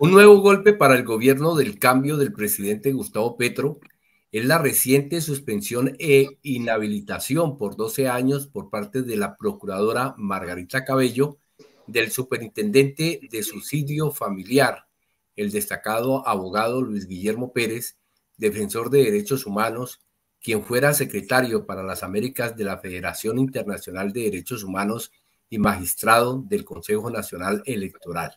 Un nuevo golpe para el gobierno del cambio del presidente Gustavo Petro es la reciente suspensión e inhabilitación por 12 años por parte de la procuradora Margarita Cabello del superintendente de subsidio familiar, el destacado abogado Luis Guillermo Pérez, defensor de derechos humanos, quien fuera secretario para las Américas de la Federación Internacional de Derechos Humanos y magistrado del Consejo Nacional Electoral.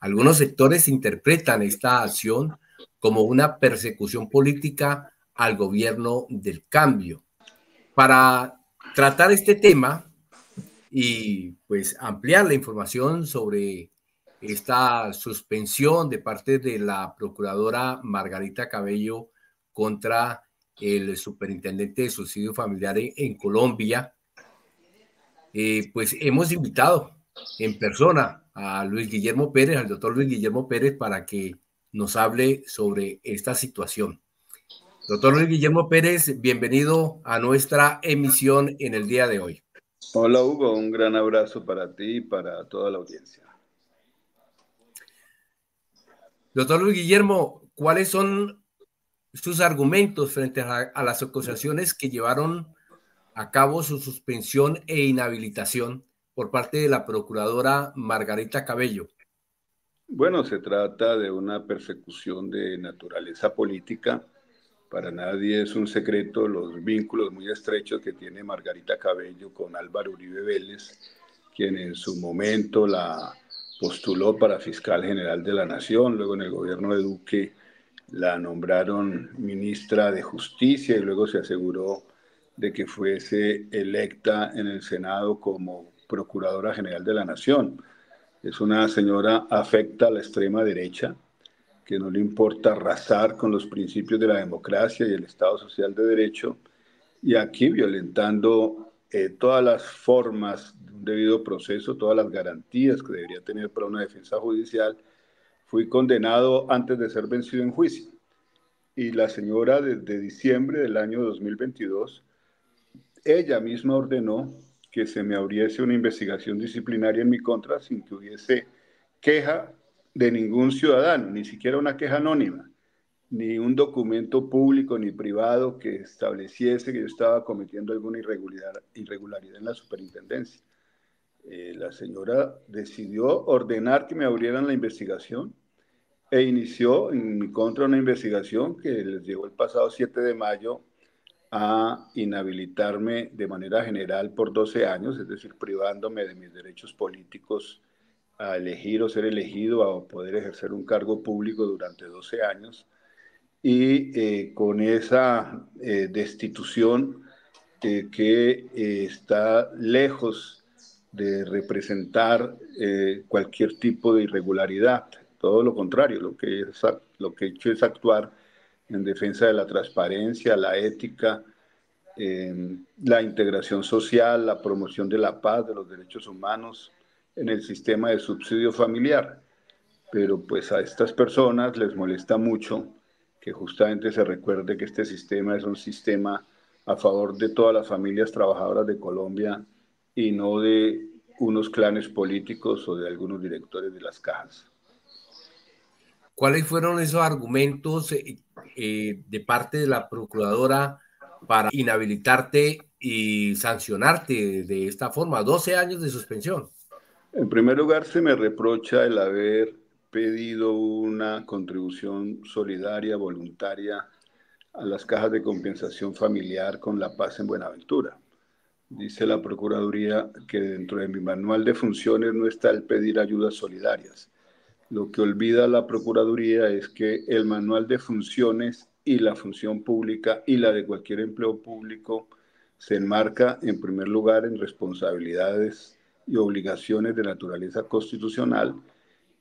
Algunos sectores interpretan esta acción como una persecución política al gobierno del cambio. Para tratar este tema y pues ampliar la información sobre esta suspensión de parte de la procuradora Margarita Cabello contra el superintendente de subsidio familiar en, Colombia, eh, pues hemos invitado en persona a Luis Guillermo Pérez, al doctor Luis Guillermo Pérez, para que nos hable sobre esta situación. Doctor Luis Guillermo Pérez, bienvenido a nuestra emisión en el día de hoy. Hola Hugo, un gran abrazo para ti y para toda la audiencia. Doctor Luis Guillermo, ¿cuáles son sus argumentos frente a, a las acusaciones que llevaron a cabo su suspensión e inhabilitación por parte de la procuradora Margarita Cabello? Bueno, se trata de una persecución de naturaleza política. Para nadie es un secreto los vínculos muy estrechos que tiene Margarita Cabello con Álvaro Uribe Vélez, quien en su momento la postuló para fiscal general de la Nación, luego en el gobierno de Duque la nombraron ministra de Justicia y luego se aseguró de que fuese electa en el Senado como Procuradora General de la Nación. Es una señora afecta a la extrema derecha, que no le importa arrasar con los principios de la democracia y el Estado Social de Derecho, y aquí violentando eh, todas las formas de un debido proceso, todas las garantías que debería tener para una defensa judicial, fui condenado antes de ser vencido en juicio. Y la señora desde diciembre del año 2022, ella misma ordenó que se me abriese una investigación disciplinaria en mi contra sin que hubiese queja de ningún ciudadano, ni siquiera una queja anónima, ni un documento público ni privado que estableciese que yo estaba cometiendo alguna irregularidad, irregularidad en la superintendencia. Eh, la señora decidió ordenar que me abrieran la investigación e inició en mi contra una investigación que les llegó el pasado 7 de mayo a inhabilitarme de manera general por 12 años, es decir, privándome de mis derechos políticos a elegir o ser elegido a poder ejercer un cargo público durante 12 años. Y eh, con esa eh, destitución eh, que está lejos de representar cualquier tipo de irregularidad, todo lo contrario, lo que, que he hecho es actuar en defensa de la transparencia, la ética, la integración social, la promoción de la paz, de los derechos humanos en el sistema de subsidio familiar. Pero pues a estas personas les molesta mucho que justamente se recuerde que este sistema es un sistema a favor de todas las familias trabajadoras de Colombia y no de unos clanes políticos o de algunos directores de las cajas. ¿Cuáles fueron esos argumentos eh, eh, de parte de la procuradora para inhabilitarte y sancionarte de esta forma? 12 años de suspensión. En primer lugar, se me reprocha el haber pedido una contribución solidaria, voluntaria a las cajas de compensación familiar con la paz en Buenaventura. Dice la Procuraduría que dentro de mi manual de funciones no está el pedir ayudas solidarias. Lo que olvida la Procuraduría es que el manual de funciones y la función pública y la de cualquier empleo público se enmarca en primer lugar en responsabilidades y obligaciones de naturaleza constitucional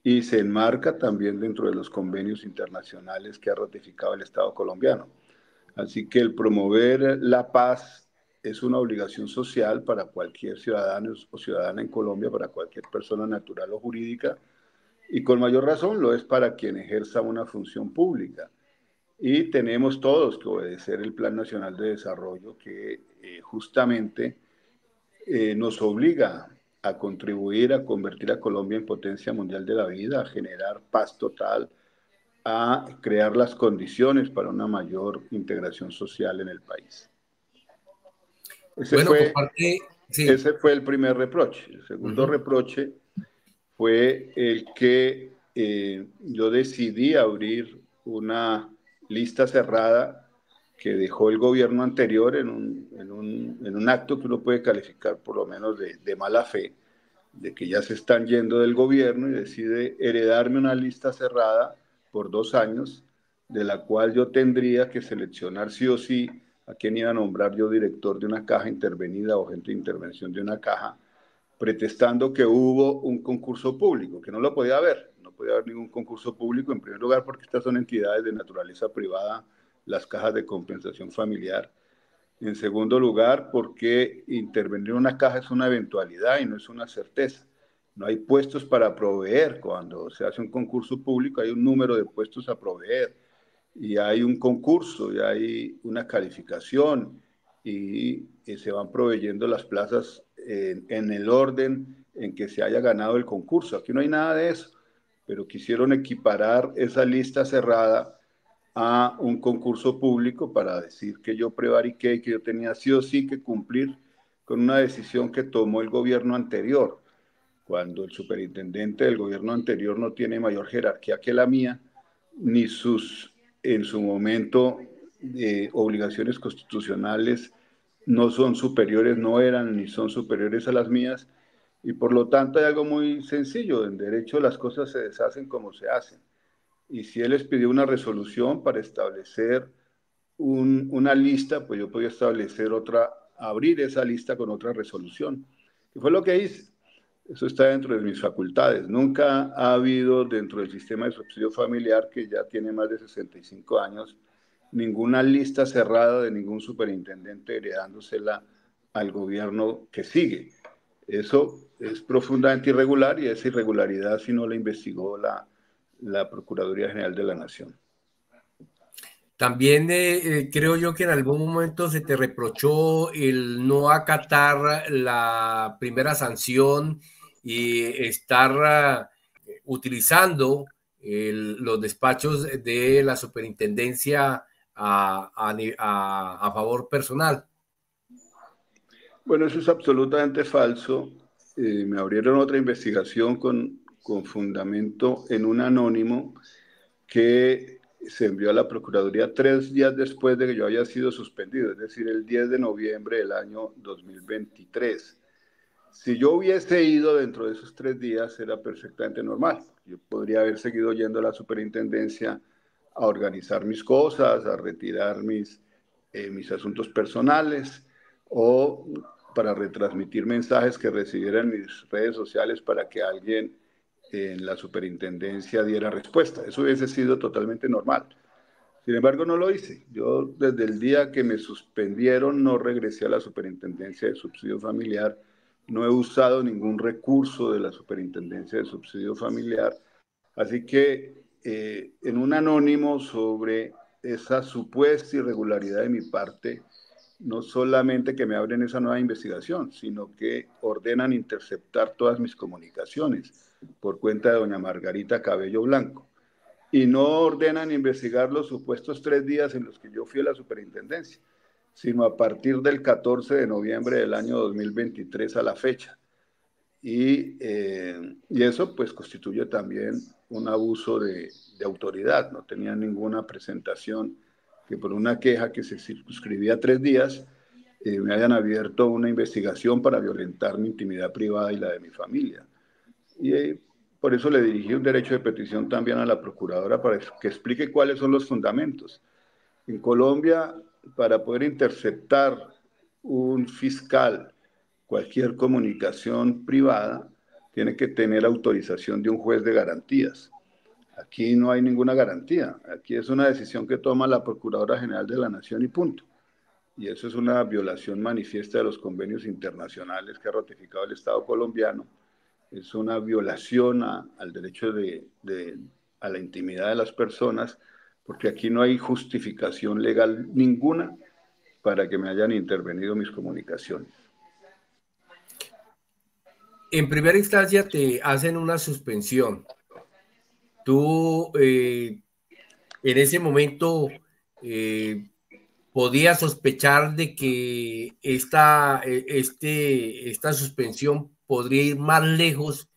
y se enmarca también dentro de los convenios internacionales que ha ratificado el Estado colombiano. Así que el promover la paz es una obligación social para cualquier ciudadano o ciudadana en Colombia, para cualquier persona natural o jurídica, y con mayor razón lo es para quien ejerza una función pública. Y tenemos todos que obedecer el Plan Nacional de Desarrollo que eh, justamente eh, nos obliga a contribuir a convertir a Colombia en potencia mundial de la vida, a generar paz total, a crear las condiciones para una mayor integración social en el país. Ese, fue, ese fue el primer reproche. El segundo reproche fue el que eh, yo decidí abrir una lista cerrada que dejó el gobierno anterior en un, en un, en un acto que uno puede calificar por lo menos de, de, mala fe, de que ya se están yendo del gobierno y decide heredarme una lista cerrada por dos años, de la cual yo tendría que seleccionar sí o sí a quién iba a nombrar yo director de una caja intervenida o gente de intervención de una caja, pretestando que hubo un concurso público, que no lo podía haber, no podía haber ningún concurso público, en primer lugar porque estas son entidades de naturaleza privada, las cajas de compensación familiar. En segundo lugar, porque intervenir en una caja es una eventualidad y no es una certeza. No hay puestos para proveer. Cuando se hace un concurso público hay un número de puestos a proveer y hay un concurso y hay una calificación y, se van proveyendo las plazas en, el orden en que se haya ganado el concurso. Aquí no hay nada de eso, pero quisieron equiparar esa lista cerrada a un concurso público para decir que yo prevariqué que yo tenía sí o sí que cumplir con una decisión que tomó el gobierno anterior, cuando el superintendente del gobierno anterior no tiene mayor jerarquía que la mía, ni sus, en su momento, eh, obligaciones constitucionales no son superiores, no eran ni son superiores a las mías, y por lo tanto hay algo muy sencillo, en derecho las cosas se deshacen como se hacen y si él les pidió una resolución para establecer una lista, pues yo podía establecer otra, abrir esa lista con otra resolución. Y fue lo que hice. Eso está dentro de mis facultades. Nunca ha habido dentro del sistema de subsidio familiar, que ya tiene más de 65 años, ninguna lista cerrada de ningún superintendente heredándosela al gobierno que sigue. Eso es profundamente irregular y esa irregularidad si no la investigó la, la Procuraduría General de la Nación. También eh, eh, creo yo que en algún momento se te reprochó el no acatar la primera sanción y estar uh, utilizando los despachos de la superintendencia a, favor personal. Bueno, eso es absolutamente falso. Eh, me abrieron otra investigación con con fundamento en un anónimo que se envió a la Procuraduría tres días después de que yo haya sido suspendido, es decir, el 10 de noviembre del año 2023. Si yo hubiese ido dentro de esos tres días, era perfectamente normal. Yo podría haber seguido yendo a la superintendencia a organizar mis cosas, a retirar mis, eh, mis asuntos personales o para retransmitir mensajes que recibieran mis redes sociales para que alguien en la superintendencia diera respuesta. Eso hubiese sido totalmente normal. Sin embargo, no lo hice. Yo desde el día que me suspendieron no regresé a la superintendencia de subsidio familiar. No he usado ningún recurso de la superintendencia de subsidio familiar. Así que eh, en un anónimo sobre esa supuesta irregularidad de mi parte, no solamente que me abren esa nueva investigación, sino que ordenan interceptar todas mis comunicaciones por cuenta de doña Margarita Cabello Blanco. Y no ordenan investigar los supuestos tres días en los que yo fui a la superintendencia, sino a partir del 14 de noviembre del año 2023 a la fecha. Y, eh, y eso pues constituye también un abuso de, autoridad. No tenía ninguna presentación que por una queja que se circunscribía tres días eh, me hayan abierto una investigación para violentar mi intimidad privada y la de mi familia. Y eh, por eso le dirigí un derecho de petición también a la procuradora para que explique cuáles son los fundamentos. En Colombia, para poder interceptar un fiscal cualquier comunicación privada, tiene que tener autorización de un juez de garantías. Aquí no hay ninguna garantía. Aquí es una decisión que toma la Procuradora General de la Nación y punto. Y eso es una violación manifiesta de los convenios internacionales que ha ratificado el Estado colombiano es una violación al derecho de, a la intimidad de las personas, porque aquí no hay justificación legal ninguna para que me hayan intervenido mis comunicaciones. En primera instancia te hacen una suspensión. Tú eh, en ese momento eh, podías sospechar de que esta, eh, este, esta suspensión podría ir más lejos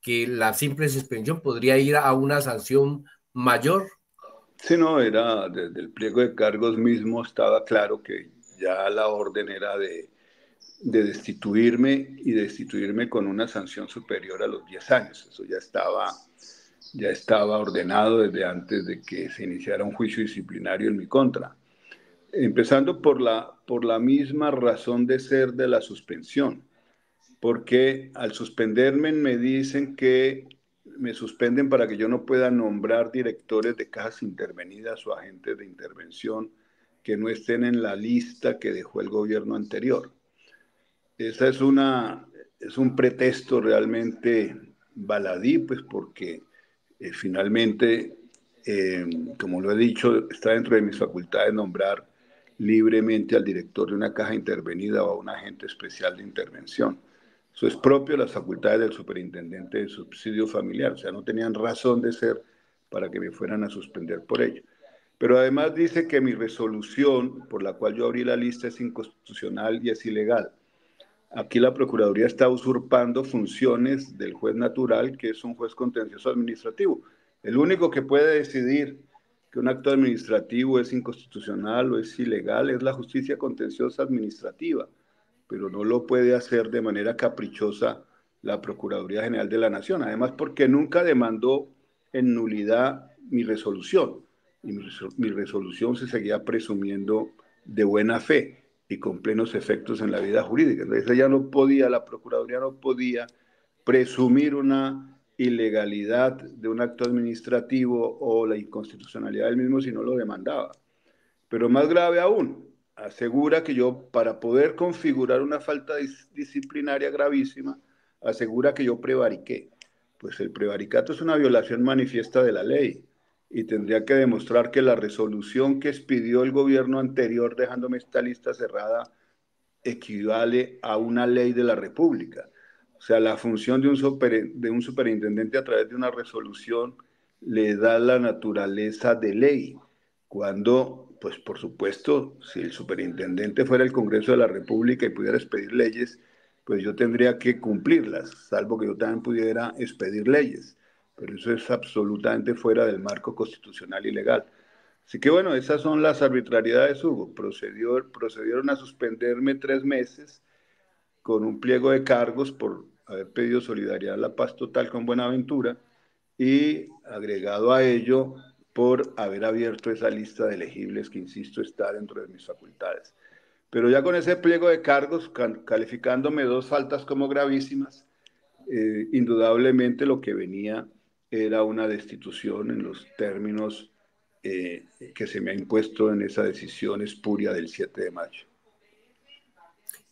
que la simple suspensión, podría ir a una sanción mayor. Sí, no, era desde el pliego de cargos mismo estaba claro que ya la orden era de, de destituirme y destituirme con una sanción superior a los 10 años. Eso ya estaba, ya estaba ordenado desde antes de que se iniciara un juicio disciplinario en mi contra. Empezando por la, por la misma razón de ser de la suspensión, porque al suspenderme me dicen que me suspenden para que yo no pueda nombrar directores de cajas intervenidas o agentes de intervención que no estén en la lista que dejó el gobierno anterior. Esa es, una, es un pretexto realmente baladí, pues porque eh, finalmente, eh, como lo he dicho, está dentro de mis facultades nombrar libremente al director de una caja intervenida o a un agente especial de intervención. Eso es propio de las facultades del superintendente de subsidio familiar, o sea, no tenían razón de ser para que me fueran a suspender por ello. Pero además dice que mi resolución por la cual yo abrí la lista es inconstitucional y es ilegal. Aquí la Procuraduría está usurpando funciones del juez natural, que es un juez contencioso administrativo. El único que puede decidir que un acto administrativo es inconstitucional o es ilegal es la justicia contenciosa administrativa, pero no lo puede hacer de manera caprichosa la Procuraduría General de la Nación. Además, porque nunca demandó en nulidad mi resolución y mi, resolución se seguía presumiendo de buena fe y con plenos efectos en la vida jurídica. Entonces ella no podía, la Procuraduría no podía presumir una ilegalidad de un acto administrativo o la inconstitucionalidad del mismo si no lo demandaba. Pero más grave aún, asegura que yo, para poder configurar una falta disciplinaria gravísima, asegura que yo prevariqué. Pues el prevaricato es una violación manifiesta de la ley y tendría que demostrar que la resolución que expidió el gobierno anterior dejándome esta lista cerrada equivale a una ley de la República. O sea, la función de un, de un superintendente a través de una resolución le da la naturaleza de ley, cuando, pues por supuesto, si el superintendente fuera el Congreso de la República y pudiera expedir leyes, pues yo tendría que cumplirlas, salvo que yo también pudiera expedir leyes pero eso es absolutamente fuera del marco constitucional y legal. Así que bueno, esas son las arbitrariedades, Hugo. Procedió, procedieron a suspenderme tres meses con un pliego de cargos por haber pedido solidaridad a la paz total con Buenaventura y agregado a ello por haber abierto esa lista de elegibles que, insisto, está dentro de mis facultades. Pero ya con ese pliego de cargos, calificándome dos faltas como gravísimas, eh, indudablemente lo que venía era una destitución en los términos eh, que se me ha impuesto en esa decisión espuria del 7 de mayo.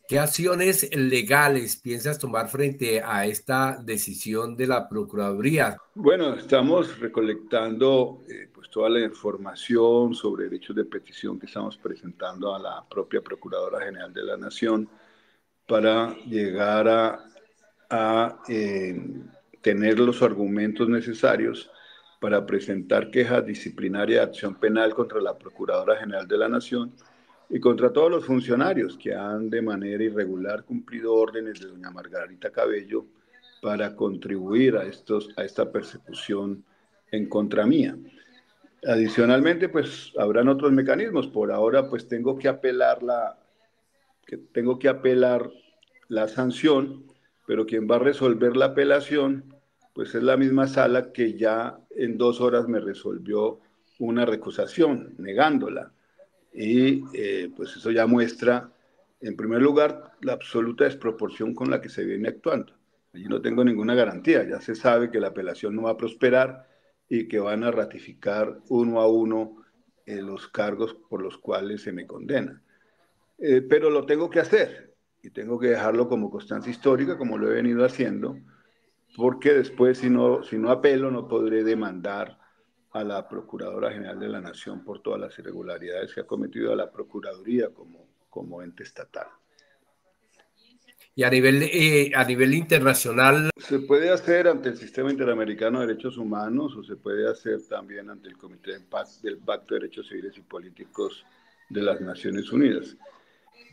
¿Qué acciones legales piensas tomar frente a esta decisión de la Procuraduría? Bueno, estamos recolectando eh, pues toda la información sobre derechos de petición que estamos presentando a la propia Procuradora General de la Nación para llegar a, a eh, tener los argumentos necesarios para presentar quejas disciplinarias de acción penal contra la Procuradora General de la Nación y contra todos los funcionarios que han de manera irregular cumplido órdenes de doña Margarita Cabello para contribuir a, estos, a esta persecución en contra mía. Adicionalmente, pues habrán otros mecanismos. Por ahora, pues tengo que apelar la, que tengo que apelar la sanción, pero quien va a resolver la apelación pues es la misma sala que ya en dos horas me resolvió una recusación, negándola. Y eh, pues eso ya muestra, en primer lugar, la absoluta desproporción con la que se viene actuando. Allí no tengo ninguna garantía, ya se sabe que la apelación no va a prosperar y que van a ratificar uno a uno eh, los cargos por los cuales se me condena. Eh, pero lo tengo que hacer y tengo que dejarlo como constancia histórica, como lo he venido haciendo, porque después si no, si no apelo no podré demandar a la Procuradora General de la Nación por todas las irregularidades que ha cometido a la Procuraduría como, como ente estatal. Y a nivel, eh, a nivel internacional. Se puede hacer ante el Sistema Interamericano de Derechos Humanos o se puede hacer también ante el Comité del Pacto de Derechos Civiles y Políticos de las Naciones Unidas.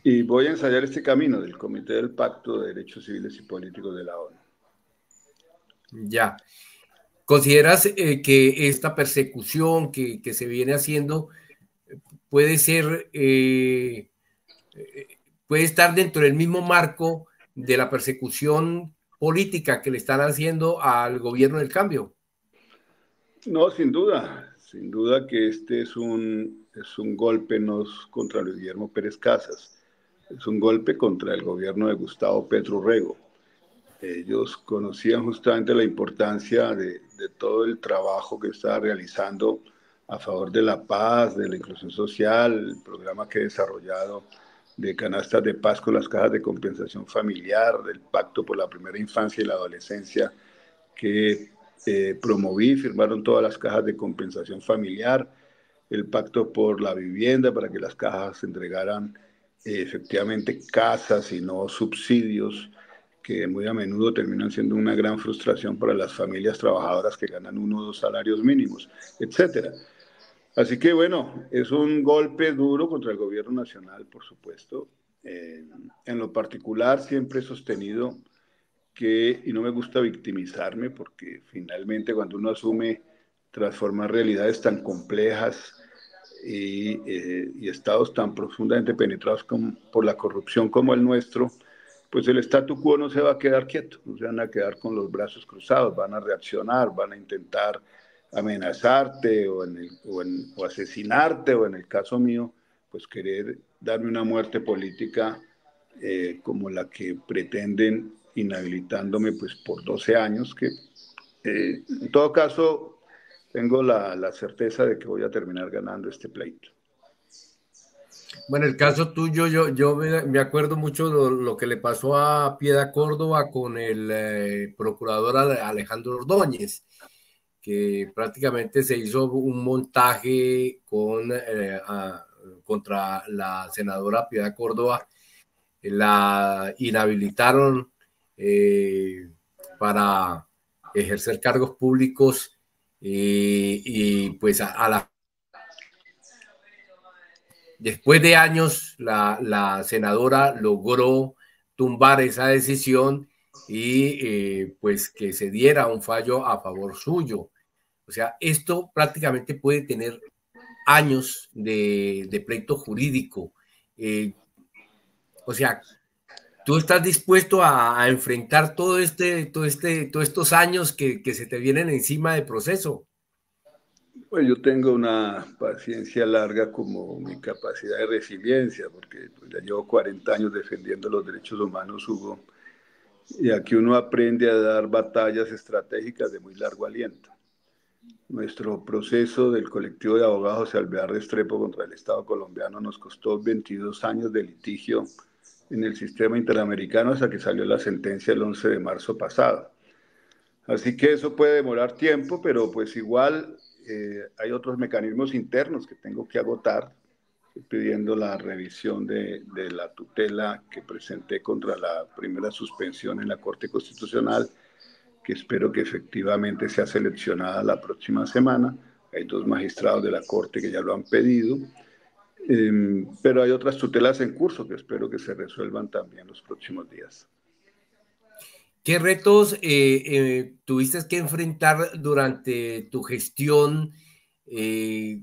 Y voy a ensayar este camino del Comité del Pacto de Derechos Civiles y Políticos de la ONU. Ya. ¿Consideras eh, que esta persecución que, que, se viene haciendo puede ser, eh, puede estar dentro del mismo marco de la persecución política que le están haciendo al gobierno del cambio. No, sin duda, sin duda que este es un, es un golpe no contra Luis Guillermo Pérez Casas, es un golpe contra el gobierno de Gustavo Petro Rego. Ellos conocían justamente la importancia de, de todo el trabajo que estaba realizando a favor de la paz, de la inclusión social, el programa que he desarrollado de canastas de paz con las cajas de compensación familiar, del pacto por la primera infancia y la adolescencia que eh, promoví, firmaron todas las cajas de compensación familiar, el pacto por la vivienda para que las cajas entregaran eh, efectivamente casas y no subsidios, que muy a menudo terminan siendo una gran frustración para las familias trabajadoras que ganan uno o dos salarios mínimos, etcétera. Así que bueno, es un golpe duro contra el gobierno nacional, por supuesto. Eh, en lo particular siempre he sostenido que, y no me gusta victimizarme, porque finalmente cuando uno asume transformar realidades tan complejas y, eh, estados tan profundamente penetrados por la corrupción como el nuestro, pues el statu quo no se va a quedar quieto, no se van a quedar con los brazos cruzados, van a reaccionar, van a intentar amenazarte o, en o, asesinarte o en el caso mío, pues querer darme una muerte política eh, como la que pretenden inhabilitándome pues por 12 años, que eh, en todo caso tengo la, la, certeza de que voy a terminar ganando este pleito. Bueno, el caso tuyo, yo, yo me, acuerdo mucho de lo, que le pasó a Piedad Córdoba con el eh, procurador Alejandro Ordóñez que prácticamente se hizo un montaje con, eh, contra la senadora Piedad Córdoba, la inhabilitaron eh, para ejercer cargos públicos y, pues a, la... Después de años, la, senadora logró tumbar esa decisión y eh, pues que se diera un fallo a favor suyo. O sea, esto prácticamente puede tener años de, pleito jurídico. Eh, o sea, ¿tú estás dispuesto a, enfrentar todo este, todo este, todos estos años que, se te vienen encima de proceso? Pues yo tengo una paciencia larga como mi capacidad de resiliencia, porque pues, ya llevo 40 años defendiendo los derechos humanos, Hugo, y aquí uno aprende a dar batallas estratégicas de muy largo aliento. Nuestro proceso del colectivo de abogados José Alvear Restrepo contra el Estado colombiano nos costó 22 años de litigio en el sistema interamericano hasta que salió la sentencia el 11 de marzo pasado. Así que eso puede demorar tiempo, pero pues igual eh, hay otros mecanismos internos que tengo que agotar, pidiendo la revisión de, de la tutela que presenté contra la primera suspensión en la Corte Constitucional que espero que efectivamente sea seleccionada la próxima semana. Hay dos magistrados de la Corte que ya lo han pedido, em, pero hay otras tutelas en curso que espero que se resuelvan también los próximos días. ¿Qué retos eh, eh, tuviste que enfrentar durante tu gestión eh,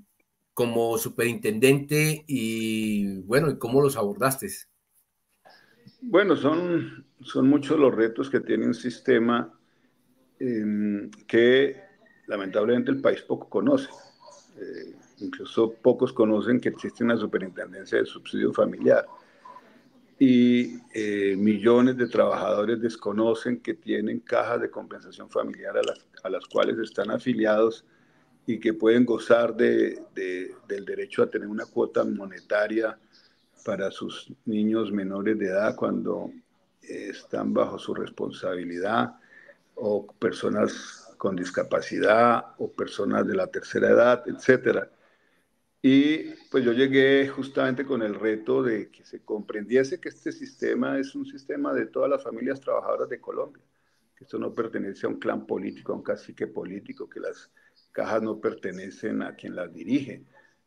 como superintendente y bueno, ¿y cómo los abordaste? Bueno, son, son muchos los retos que tiene un sistema Em, que lamentablemente el país poco conoce. Eh, incluso pocos conocen que existe una superintendencia de subsidio familiar. Y eh, millones de trabajadores desconocen que tienen cajas de compensación familiar a las, a las cuales están afiliados y que pueden gozar de, del derecho a tener una cuota monetaria para sus niños menores de edad cuando están bajo su responsabilidad o personas con discapacidad o personas de la tercera edad, etcétera. Y pues yo llegué justamente con el reto de que se comprendiese que este sistema es un sistema de todas las familias trabajadoras de Colombia, que esto no pertenece a un clan político, a un cacique político, que las cajas no pertenecen a quien las dirige,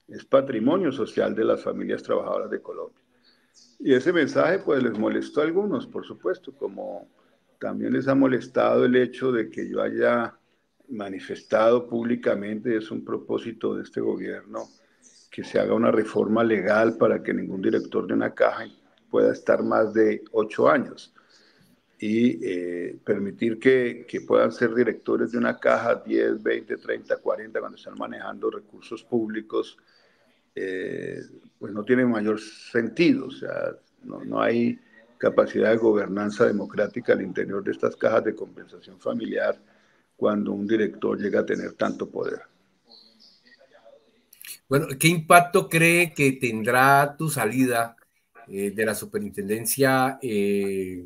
es patrimonio social de las familias trabajadoras de Colombia. Y ese mensaje pues les molestó a algunos, por supuesto, como también les ha molestado el hecho de que yo haya manifestado públicamente, es un propósito de este gobierno, que se haga una reforma legal para que ningún director de una caja pueda estar más de ocho años y eh, permitir que, que, puedan ser directores de una caja 10, 20, 30, 40 cuando están manejando recursos públicos, eh, pues no tiene mayor sentido. O sea, no, no hay capacidad de gobernanza democrática al interior de estas cajas de compensación familiar cuando un director llega a tener tanto poder. Bueno, ¿qué impacto cree que tendrá tu salida eh, de la superintendencia eh,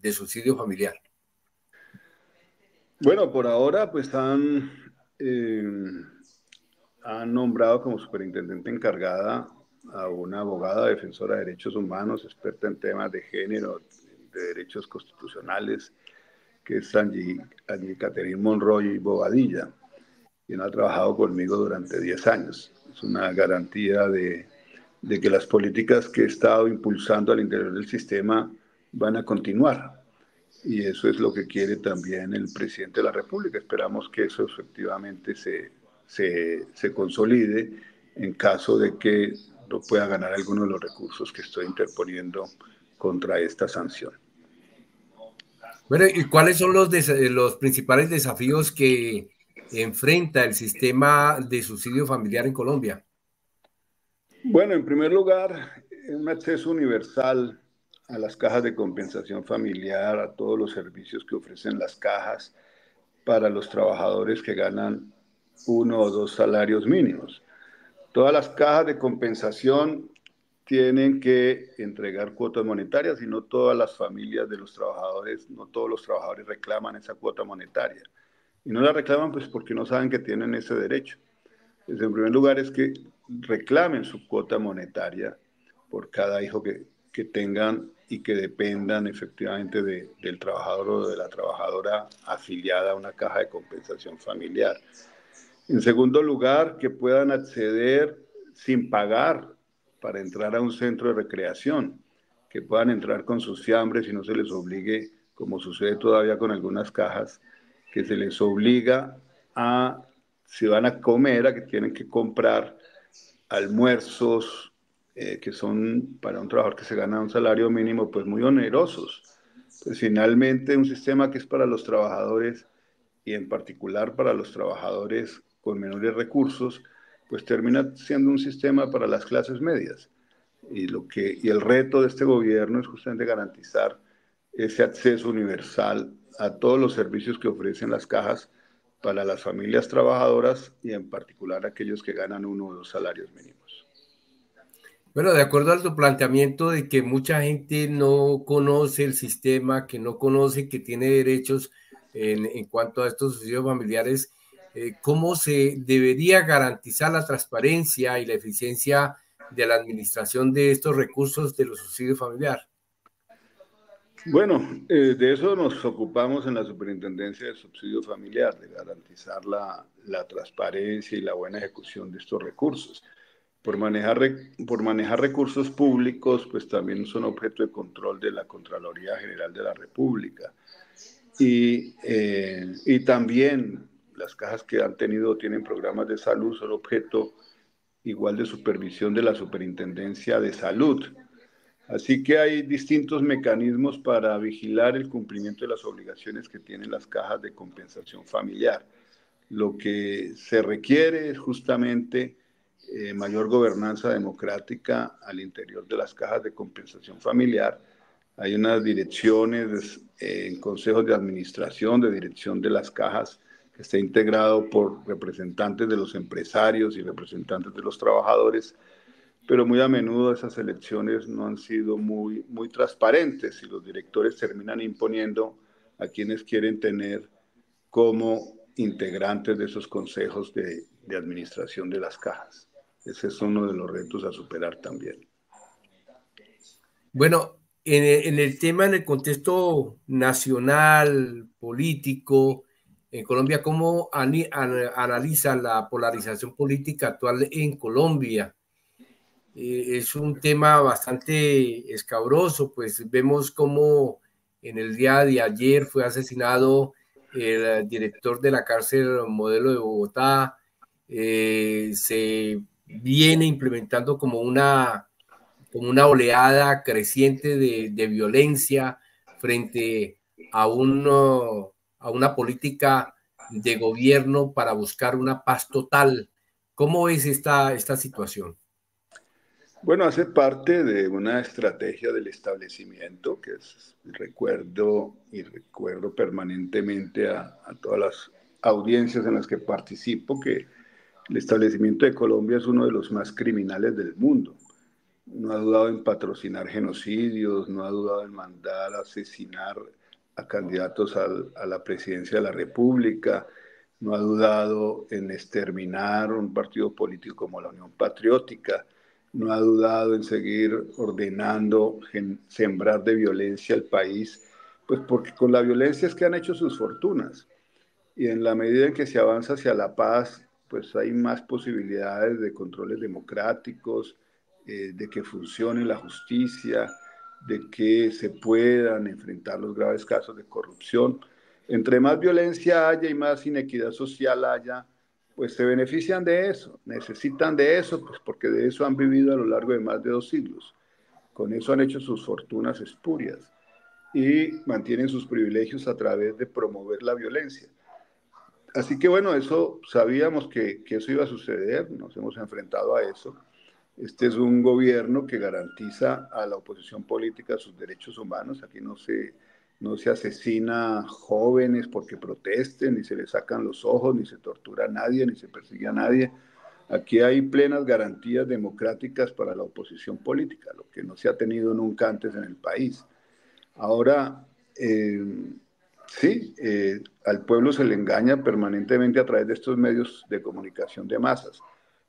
de subsidio familiar? Bueno, por ahora pues han, eh, han nombrado como superintendente encargada a una abogada defensora de derechos humanos, experta en temas de género, de derechos constitucionales, que es Angie, Angie Catherine Monroy Bobadilla quien ha trabajado conmigo durante 10 años. Es una garantía de, de que las políticas que he estado impulsando al interior del sistema van a continuar. Y eso es lo que quiere también el presidente de la República. Esperamos que eso efectivamente se, se, se consolide en caso de que no pueda ganar alguno de los recursos que estoy interponiendo contra esta sanción. Bueno, ¿y cuáles son los, los principales desafíos que enfrenta el sistema de subsidio familiar en Colombia? Bueno, en primer lugar, un acceso universal a las cajas de compensación familiar, a todos los servicios que ofrecen las cajas para los trabajadores que ganan uno o dos salarios mínimos. Todas las cajas de compensación tienen que entregar cuotas monetarias y no todas las familias de los trabajadores, no todos los trabajadores reclaman esa cuota monetaria. Y no la reclaman pues porque no saben que tienen ese derecho. Pues, en primer lugar es que reclamen su cuota monetaria por cada hijo que, que tengan y que dependan efectivamente de, del trabajador o de la trabajadora afiliada a una caja de compensación familiar. En segundo lugar, que puedan acceder sin pagar para entrar a un centro de recreación, que puedan entrar con sus fiambres y no se les obligue, como sucede todavía con algunas cajas, que se les obliga a, si van a comer, a que tienen que comprar almuerzos eh, que son para un trabajador que se gana un salario mínimo, pues muy onerosos. Pues finalmente un sistema que es para los trabajadores y en particular para los trabajadores con menores recursos, pues termina siendo un sistema para las clases medias. Y, lo que, y el reto de este gobierno es justamente garantizar ese acceso universal a todos los servicios que ofrecen las cajas para las familias trabajadoras y en particular aquellos que ganan uno o dos salarios mínimos. Bueno, de acuerdo a tu planteamiento de que mucha gente no conoce el sistema, que no conoce que tiene derechos en, cuanto a estos subsidios familiares, eh, ¿cómo se debería garantizar la transparencia y la eficiencia de la administración de estos recursos de los subsidios familiares? Bueno, eh, de eso nos ocupamos en la Superintendencia de Subsidio Familiar, de garantizar la, la, transparencia y la buena ejecución de estos recursos. Por manejar, por manejar recursos públicos, pues también son objeto de control de la Contraloría General de la República. Y, eh, y también las cajas que han tenido o tienen programas de salud son objeto igual de supervisión de la Superintendencia de Salud Así que hay distintos mecanismos para vigilar el cumplimiento de las obligaciones que tienen las cajas de compensación familiar. Lo que se requiere es justamente eh, mayor gobernanza democrática al interior de las cajas de compensación familiar. Hay unas direcciones eh, en consejos de administración, de dirección de las cajas, que está integrado por representantes de los empresarios y representantes de los trabajadores pero muy a menudo esas elecciones no han sido muy, muy transparentes y los directores terminan imponiendo a quienes quieren tener como integrantes de esos consejos de, de administración de las cajas. Ese es uno de los retos a superar también. Bueno, en el, tema, en el contexto nacional, político, en Colombia, ¿cómo analiza la polarización política actual en Colombia? Eh, es un tema bastante escabroso, pues vemos cómo en el día de ayer fue asesinado el director de la cárcel modelo de Bogotá, eh, se viene implementando como una como una oleada creciente de, violencia frente a, a una política de gobierno para buscar una paz total. ¿Cómo es esta, esta situación? Bueno, hace parte de una estrategia del establecimiento que es, recuerdo y recuerdo permanentemente a, todas las audiencias en las que participo que el establecimiento de Colombia es uno de los más criminales del mundo. No ha dudado en patrocinar genocidios, no ha dudado en mandar a asesinar a candidatos a la presidencia de la República, no ha dudado en exterminar un partido político como la Unión Patriótica, no ha dudado en seguir ordenando sembrar de violencia al país, pues porque con la violencia es que han hecho sus fortunas. Y en la medida en que se avanza hacia la paz, pues hay más posibilidades de controles democráticos, eh, de que funcione la justicia, de que se puedan enfrentar los graves casos de corrupción. Entre más violencia haya y más inequidad social haya, pues se benefician de eso, necesitan de eso, pues porque de eso han vivido a lo largo de más de dos siglos. Con eso han hecho sus fortunas espurias y mantienen sus privilegios a través de promover la violencia. Así que bueno, eso sabíamos que, que eso iba a suceder, nos hemos enfrentado a eso este es un gobierno que garantiza a la oposición política sus derechos humanos. Aquí no se, no se asesina jóvenes porque protesten, ni se les sacan los ojos, ni se tortura a nadie, ni se persigue a nadie. Aquí hay plenas garantías democráticas para la oposición política, lo que no se ha tenido nunca antes en el país. Ahora, eh, sí, eh, al pueblo se le engaña permanentemente a través de estos medios de comunicación de masas.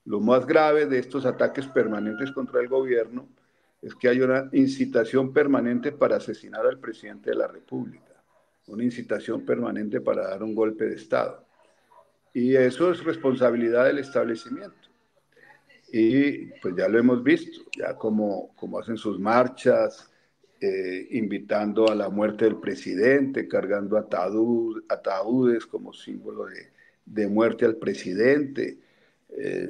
Lo más grave de estos ataques permanentes contra el gobierno es que hay una incitación permanente para asesinar al presidente de la República, una incitación permanente para dar un golpe de Estado. Y eso es responsabilidad del establecimiento. Y pues ya lo hemos visto, ya como, como hacen sus marchas, eh, invitando a la muerte del presidente, cargando ataúdes como símbolo de, de muerte al presidente eh,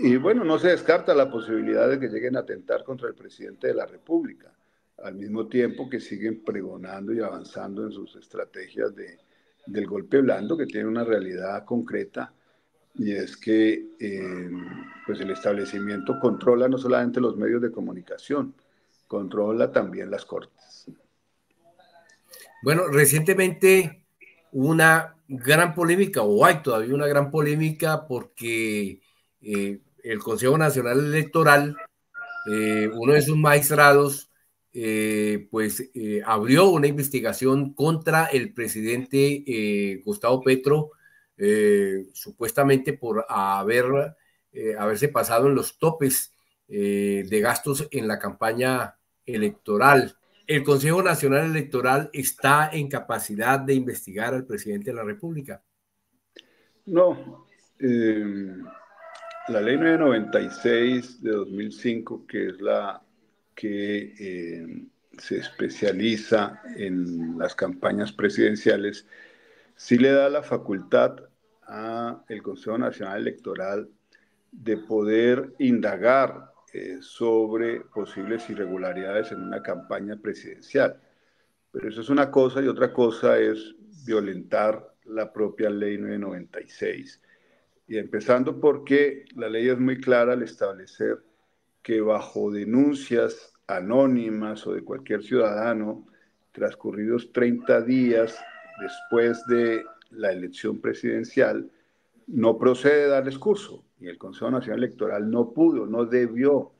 y bueno, no se descarta la posibilidad de que lleguen a atentar contra el presidente de la República, al mismo tiempo que siguen pregonando y avanzando en sus estrategias de, del golpe blando, que tiene una realidad concreta, y es que eh, pues el establecimiento controla no solamente los medios de comunicación, controla también las cortes. Bueno, recientemente una gran polémica, o hay todavía una gran polémica, porque eh, el Consejo Nacional Electoral, eh, uno de sus magistrados, eh, pues abrió una investigación contra el presidente Gustavo Petro, supuestamente por haber, haberse pasado en los topes de gastos en la campaña electoral el Consejo Nacional Electoral está en capacidad de investigar al presidente de la República. No. Eh, la ley 996 de 2005, que es la que eh, se especializa en las campañas presidenciales, sí le da la facultad al Consejo Nacional Electoral de poder indagar eh, sobre posibles irregularidades en una campaña presidencial. Pero eso es una cosa y otra cosa es violentar la propia ley 996. Y empezando porque la ley es muy clara al establecer que bajo denuncias anónimas o de cualquier ciudadano, transcurridos 30 días después de la elección presidencial, no procede darles curso y el Consejo Nacional Electoral no pudo, no debió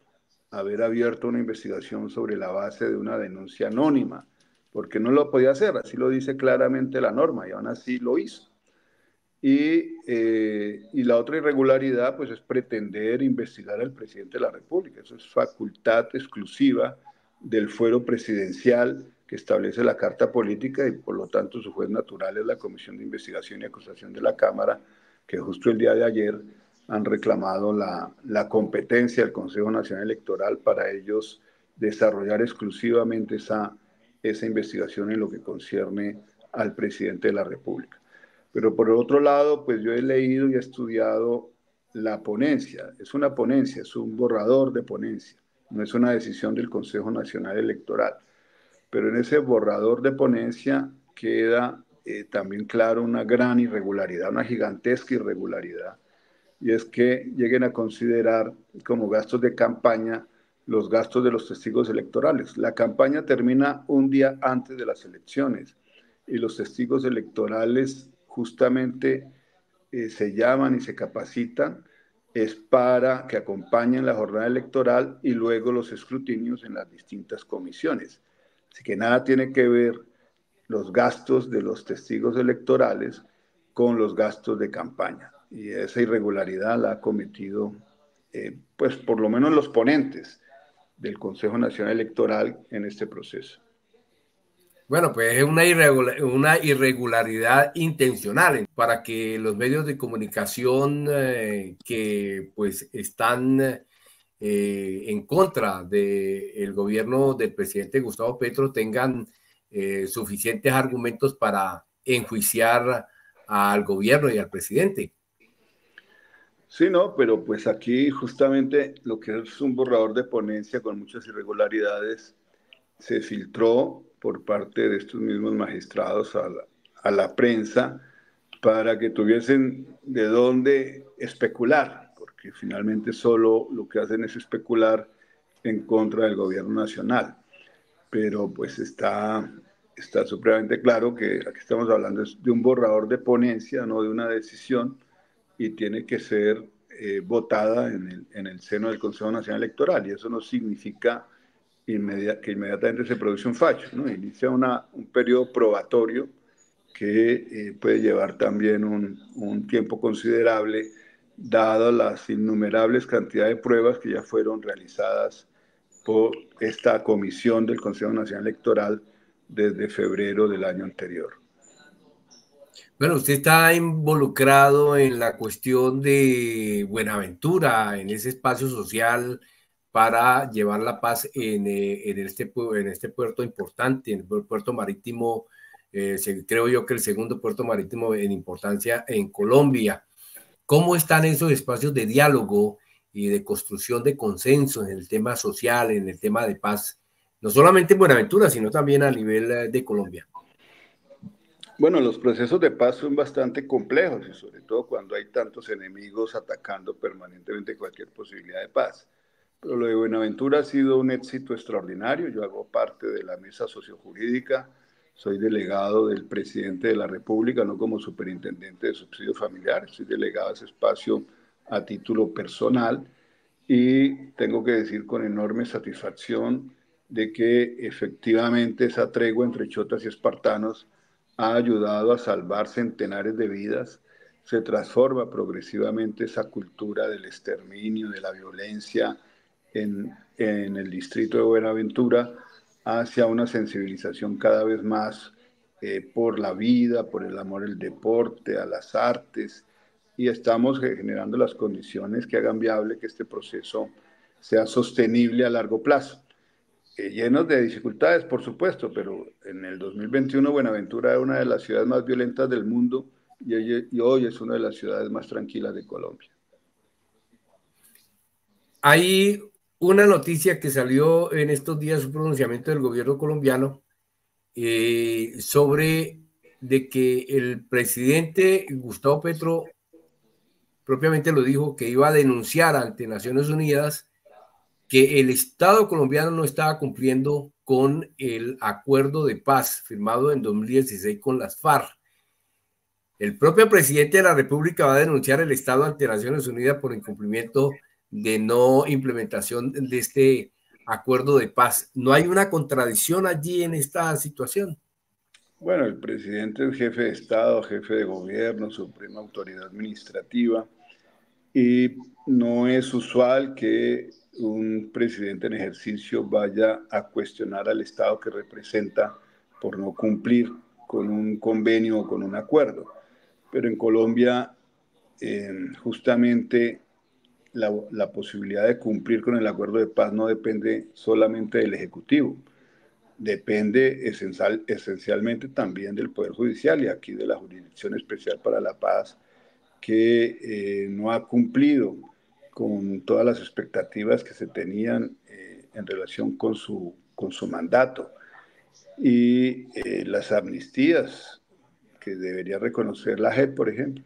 haber abierto una investigación sobre la base de una denuncia anónima, porque no lo podía hacer, así lo dice claramente la norma y aún así lo hizo. Y, eh, y, la otra irregularidad pues es pretender investigar al presidente de la República. Eso es facultad exclusiva del fuero presidencial que establece la Carta Política y por lo tanto su juez natural es la Comisión de Investigación y Acusación de la Cámara, que justo el día de ayer han reclamado la, la competencia del Consejo Nacional Electoral para ellos desarrollar exclusivamente esa, esa investigación en lo que concierne al presidente de la República. Pero por otro lado, pues yo he leído y he estudiado la ponencia. Es una ponencia, es un borrador de ponencia, no es una decisión del Consejo Nacional Electoral. Pero en ese borrador de ponencia queda eh, también claro una gran irregularidad, una gigantesca irregularidad, y es que lleguen a considerar como gastos de campaña los gastos de los testigos electorales. La campaña termina un día antes de las elecciones y los testigos electorales justamente eh, se llaman y se capacitan es para que acompañen la jornada electoral y luego los escrutinios en las distintas comisiones. Así que nada tiene que ver los gastos de los testigos electorales con los gastos de campaña. Y esa irregularidad la ha cometido, eh, pues por lo menos los ponentes del Consejo Nacional Electoral en este proceso. Bueno, pues es una, una irregularidad intencional para que los medios de comunicación eh, que pues están eh, en contra del gobierno del presidente Gustavo Petro tengan suficientes argumentos para enjuiciar al gobierno y al presidente. Sí, no, pero pues aquí justamente lo que es un borrador de ponencia con muchas irregularidades se filtró por parte de estos mismos magistrados a la, prensa para que tuviesen de dónde especular, porque finalmente solo lo que hacen es especular en contra del gobierno nacional. Pero pues está, está supremamente claro que aquí estamos hablando de un borrador de ponencia, no de una decisión y tiene que ser eh, votada en el, en el, seno del Consejo Nacional Electoral. Y eso no significa que inmediatamente se produce un fallo, ¿no? Inicia una, un periodo probatorio que eh, puede llevar también un, un tiempo considerable, dado las innumerables cantidades de pruebas que ya fueron realizadas por esta comisión del Consejo Nacional Electoral desde febrero del año anterior. Bueno, usted está involucrado en la cuestión de Buenaventura, en ese espacio social para llevar la paz en, eh, en, este, en este puerto importante, en el puerto marítimo, eh, creo yo que el segundo puerto marítimo en importancia en Colombia. ¿Cómo están esos espacios de diálogo y de construcción de consenso en el tema social, en el tema de paz, no solamente en Buenaventura, sino también a nivel eh, de Colombia? Bueno, los procesos de paz son bastante complejos y sobre todo cuando hay tantos enemigos atacando permanentemente cualquier posibilidad de paz. Pero lo de Buenaventura ha sido un éxito extraordinario. Yo hago parte de la mesa sociojurídica, soy delegado del presidente de la República, no como superintendente de subsidios familiares, soy delegado a ese espacio a título personal y tengo que decir con enorme satisfacción de que efectivamente esa tregua entre chotas y espartanos ha ayudado a salvar centenares de vidas, se transforma progresivamente esa cultura del exterminio, de la violencia en, en el distrito de Buenaventura hacia una sensibilización cada vez más eh, por la vida, por el amor al deporte, a las artes, y estamos generando las condiciones que hagan viable que este proceso sea sostenible a largo plazo llenos de dificultades, por supuesto, pero en el 2021 Buenaventura era una de las ciudades más violentas del mundo y hoy, es una de las ciudades más tranquilas de Colombia. Hay una noticia que salió en estos días, un pronunciamiento del gobierno colombiano eh, sobre de que el presidente Gustavo Petro propiamente lo dijo que iba a denunciar ante Naciones Unidas que el Estado colombiano no estaba cumpliendo con el acuerdo de paz firmado en 2016 con las FARC. El propio presidente de la República va a denunciar el Estado ante Naciones Unidas por incumplimiento de no implementación de este acuerdo de paz. ¿No hay una contradicción allí en esta situación? Bueno, el presidente es jefe de Estado, jefe de gobierno, suprema autoridad administrativa, y no es usual que un presidente en ejercicio vaya a cuestionar al Estado que representa por no cumplir con un convenio o con un acuerdo. Pero en Colombia, eh, justamente la, posibilidad de cumplir con el acuerdo de paz no depende solamente del Ejecutivo, depende esencial, esencialmente también del Poder Judicial y aquí de la Jurisdicción Especial para la Paz, que eh, no ha cumplido con todas las expectativas que se tenían eh, en relación con su, con su mandato. Y eh, las amnistías que debería reconocer la JEP, por ejemplo,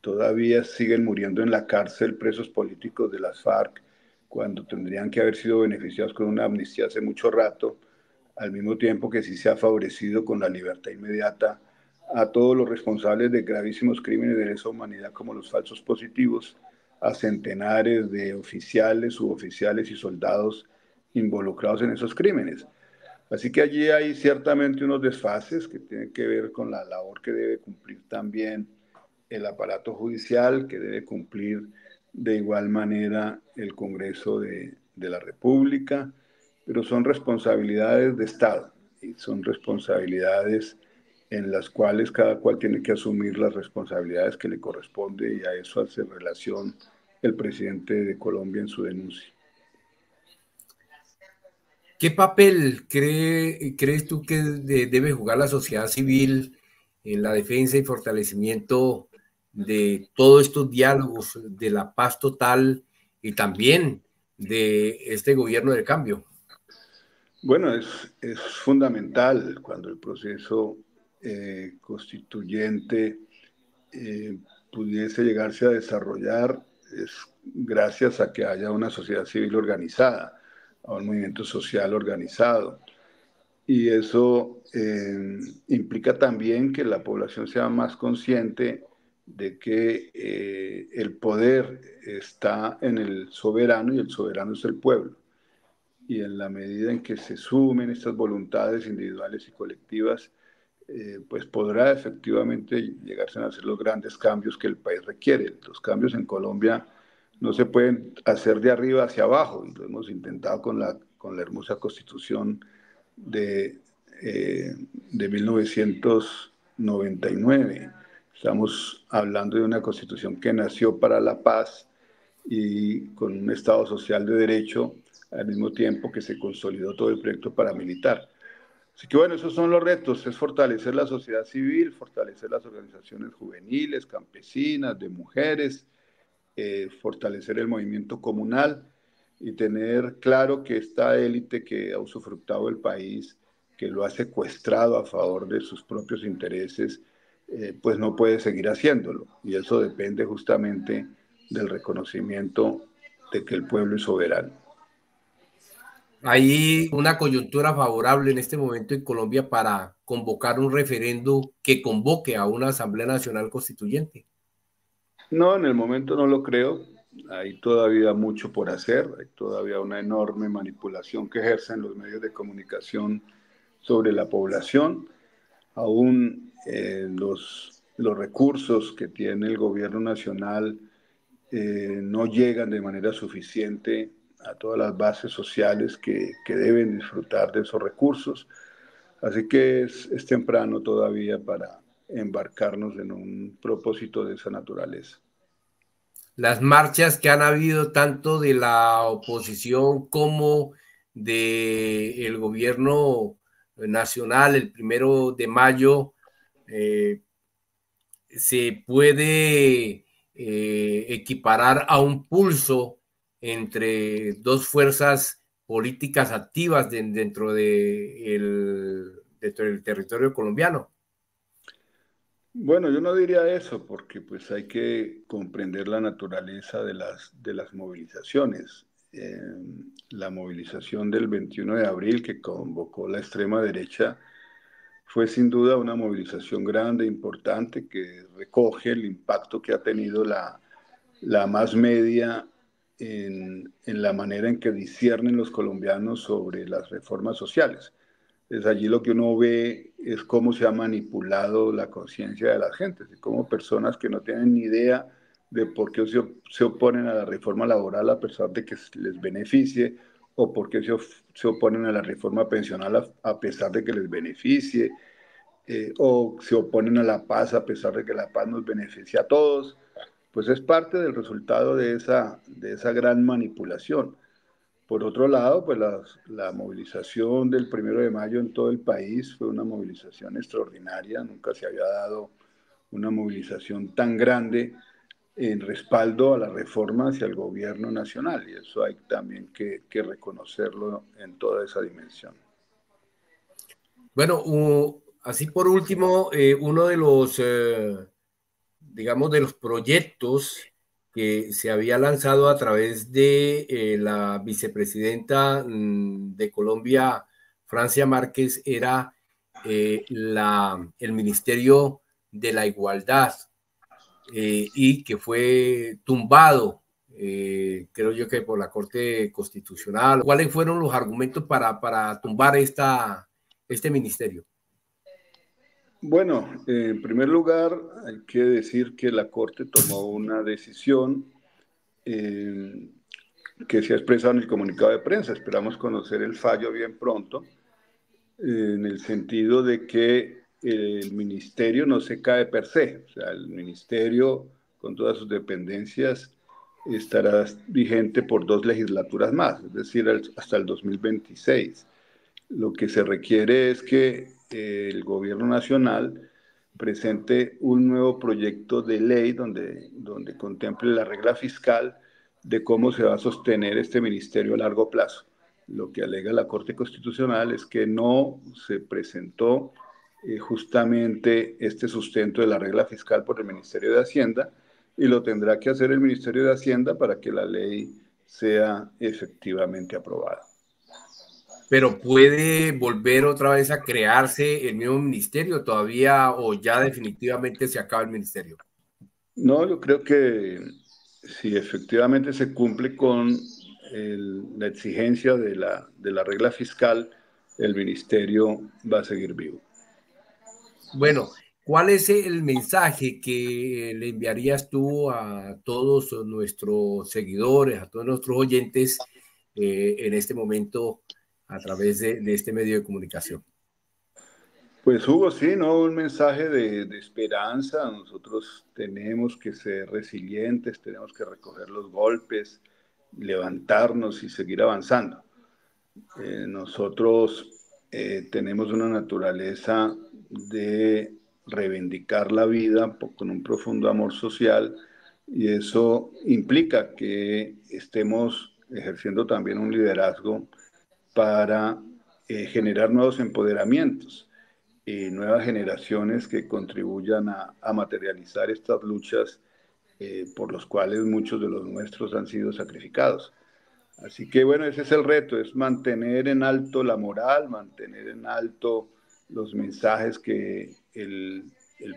todavía siguen muriendo en la cárcel presos políticos de las FARC cuando tendrían que haber sido beneficiados con una amnistía hace mucho rato al mismo tiempo que sí se ha favorecido con la libertad inmediata a todos los responsables de gravísimos crímenes de lesa humanidad como los falsos positivos, a centenares de oficiales, suboficiales y soldados involucrados en esos crímenes. Así que allí hay ciertamente unos desfases que tienen que ver con la labor que debe cumplir también el aparato judicial, que debe cumplir de igual manera el Congreso de, de la República, pero son responsabilidades de Estado y son responsabilidades en las cuales cada cual tiene que asumir las responsabilidades que le corresponde y a eso hace relación el presidente de Colombia en su denuncia. ¿Qué papel cree, crees tú que debe jugar la sociedad civil en la defensa y fortalecimiento de todos estos diálogos, de la paz total y también de este gobierno de cambio? Bueno, es, es fundamental cuando el proceso eh, constituyente eh, pudiese llegarse a desarrollar, es gracias a que haya una sociedad civil organizada, a un movimiento social organizado. Y eso eh, implica también que la población sea más consciente de que el poder está en el soberano y el soberano es el pueblo y en la medida en que se sumen estas voluntades individuales y colectivas, eh, pues podrá efectivamente llegarse a hacer los grandes cambios que el país requiere. Los cambios en Colombia no se pueden hacer de arriba hacia abajo, lo hemos intentado con la, con la hermosa constitución de, eh, de 1999. Estamos hablando de una constitución que nació para la paz y con un Estado social de derecho al mismo tiempo que se consolidó todo el proyecto paramilitar. Así que bueno, esos son los retos, es fortalecer la sociedad civil, fortalecer las organizaciones juveniles, campesinas, de mujeres, eh, fortalecer el movimiento comunal y tener claro que esta élite que ha usufructado el país, que lo ha secuestrado a favor de sus propios intereses, eh, pues no puede seguir haciéndolo. Y eso depende justamente del reconocimiento de que el pueblo es soberano. Hay una coyuntura favorable en este momento en Colombia para convocar un referendo que convoque a una Asamblea Nacional Constituyente. No, en el momento no lo creo. Hay todavía mucho por hacer, hay todavía una enorme manipulación que ejercen los medios de comunicación sobre la población. Aún eh, los, los recursos que tiene el gobierno nacional eh, no llegan de manera suficiente a todas las bases sociales que, que deben disfrutar de esos recursos. Así que es, es temprano todavía para embarcarnos en un propósito de esa naturaleza. Las marchas que han habido tanto de la oposición como del el gobierno nacional el primero de mayo, eh, se puede eh, equiparar a un pulso entre dos fuerzas políticas activas dentro, de el, del territorio colombiano. Bueno, yo no diría eso porque pues hay que comprender la naturaleza de las, movilizaciones. Eh, la movilización del 21 de abril que convocó la extrema derecha fue sin duda una movilización grande, importante, que recoge el impacto que ha tenido la más media en, la manera en que disciernen los colombianos sobre las reformas sociales. Es allí lo que uno ve es cómo se ha manipulado la conciencia de las gentes y cómo personas que no tienen ni idea de por qué se, se, oponen a la reforma laboral a pesar de que les beneficie o por qué se, se oponen a la reforma pensional a, pesar de que les beneficie eh, o se oponen a la paz a pesar de que la paz nos beneficia a todos, pues es parte del resultado de esa, de esa gran manipulación. Por otro lado, pues la, la, movilización del primero de mayo en todo el país fue una movilización extraordinaria, nunca se había dado una movilización tan grande en respaldo a la reforma hacia el gobierno nacional, y eso hay también que, que reconocerlo en toda esa dimensión. Bueno, así por último, eh, uno de los, eh, digamos, de los proyectos que se había lanzado a través de eh, la vicepresidenta mm, de Colombia, Francia Márquez, era eh, la, el Ministerio de la Igualdad eh, y que fue tumbado, creo yo que por la Corte Constitucional. ¿Cuáles fueron los argumentos para, para tumbar esta, este ministerio? Bueno, en primer lugar, hay que decir que la Corte tomó una decisión eh, que se ha expresado en el comunicado de prensa. Esperamos conocer el fallo bien pronto, en el sentido de que el ministerio no se cae per se. O sea, el ministerio, con todas sus dependencias, estará vigente por dos legislaturas más, es decir, hasta el 2026. Lo que se requiere es que el gobierno nacional presente un nuevo proyecto de ley donde, donde contemple la regla fiscal de cómo se va a sostener este ministerio a largo plazo. Lo que alega la Corte Constitucional es que no se presentó eh, justamente este sustento de la regla fiscal por el Ministerio de Hacienda y lo tendrá que hacer el Ministerio de Hacienda para que la ley sea efectivamente aprobada pero puede volver otra vez a crearse el mismo ministerio todavía o ya definitivamente se acaba el ministerio? No, yo creo que si efectivamente se cumple con la exigencia de la, de la regla fiscal, el ministerio va a seguir vivo. Bueno, ¿cuál es el mensaje que le enviarías tú a todos nuestros seguidores, a todos nuestros oyentes eh, en este momento a través de, este medio de comunicación. Pues Hugo, sí, ¿no? Un mensaje de, esperanza. Nosotros tenemos que ser resilientes, tenemos que recoger los golpes, levantarnos y seguir avanzando. Eh, nosotros eh, tenemos una naturaleza de reivindicar la vida con un profundo amor social y eso implica que estemos ejerciendo también un liderazgo para eh, generar nuevos empoderamientos y nuevas generaciones que contribuyan a, materializar estas luchas eh, por los cuales muchos de los nuestros han sido sacrificados. Así que bueno, ese es el reto, es mantener en alto la moral, mantener en alto los mensajes que el,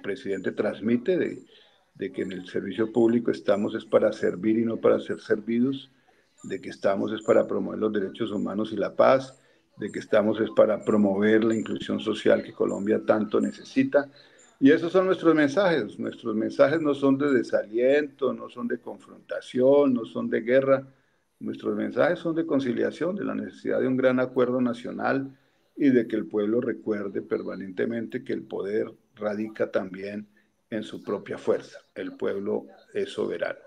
presidente transmite de, que en el servicio público estamos es para servir y no para ser servidos, de que estamos es para promover los derechos humanos y la paz, de que estamos es para promover la inclusión social que Colombia tanto necesita. Y esos son nuestros mensajes. Nuestros mensajes no son de desaliento, no son de confrontación, no son de guerra. Nuestros mensajes son de conciliación, de la necesidad de un gran acuerdo nacional y de que el pueblo recuerde permanentemente que el poder radica también en su propia fuerza. El pueblo es soberano.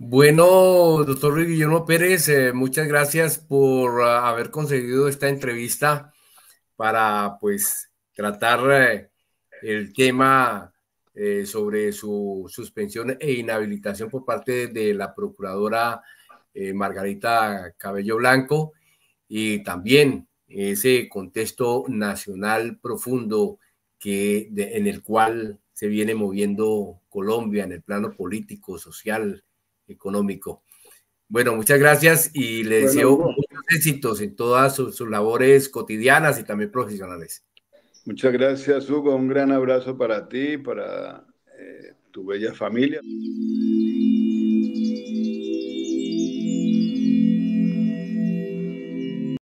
Bueno, doctor Guillermo Pérez, eh, muchas gracias por ah, haber conseguido esta entrevista para pues tratar eh, el tema eh, sobre su suspensión e inhabilitación por parte de la procuradora Margarita Cabello Blanco y también ese contexto nacional profundo que en el cual se viene moviendo Colombia en el plano político, social, económico. Bueno, muchas gracias y le deseo muchos éxitos en todas sus, labores cotidianas y también profesionales. Muchas gracias, Hugo. Un gran abrazo para ti, para eh, tu bella familia.